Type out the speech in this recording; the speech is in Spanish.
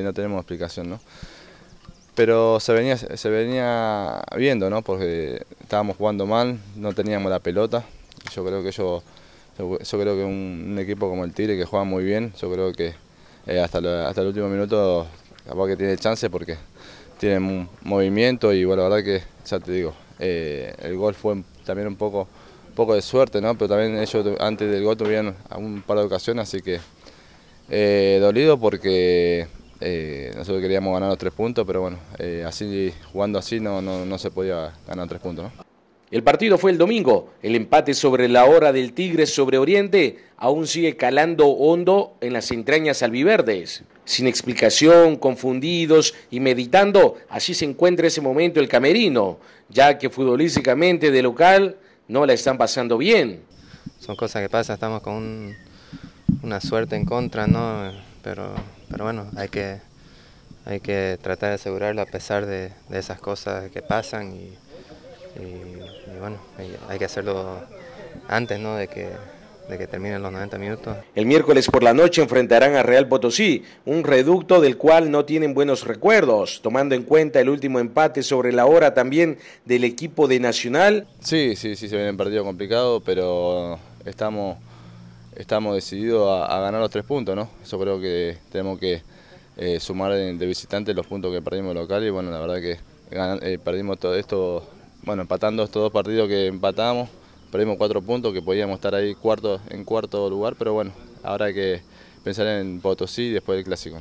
No tenemos explicación, ¿no? Pero se venía, se venía viendo, ¿no? Porque estábamos jugando mal, no teníamos la pelota. Yo creo que yo, yo creo que un, equipo como el Tigre que juega muy bien, yo creo que eh, hasta, hasta el último minuto capaz que tiene chance porque tiene un movimiento y bueno, la verdad que ya te digo, eh, el gol fue también un poco, poco de suerte, ¿no? Pero también ellos antes del gol tuvieron un par de ocasiones, así que eh, dolido porque eh, nosotros queríamos ganar los tres puntos, pero bueno, eh, así jugando así no, no, se podía ganar tres puntos. El partido fue el domingo. El empate sobre la hora del Tigre sobre Oriente aún sigue calando hondo en las entrañas albiverdes. Sin explicación, confundidos y meditando, así se encuentra ese momento el camerino, ya que futbolísticamente de local no la están pasando bien. Son cosas que pasan, estamos con una suerte en contra, ¿no? Pero pero bueno, hay que, hay que tratar de asegurarlo a pesar de, esas cosas que pasan y, bueno, hay, que hacerlo antes ¿no? de, que, de que terminen los 90 minutos. El miércoles por la noche enfrentarán a Real Potosí, un reducto del cual no tienen buenos recuerdos, tomando en cuenta el último empate sobre la hora también del equipo de Nacional. Sí, sí, sí, se viene un partido complicado, pero estamos estamos decididos a, ganar los tres puntos, ¿no? Eso creo que tenemos que eh, sumar de, visitantes los puntos que perdimos local y bueno, la verdad que eh, perdimos todo esto, bueno, empatando estos dos partidos que empatamos, perdimos cuatro puntos que podíamos estar ahí cuarto, en cuarto lugar, pero bueno, ahora que pensar en Potosí después del Clásico.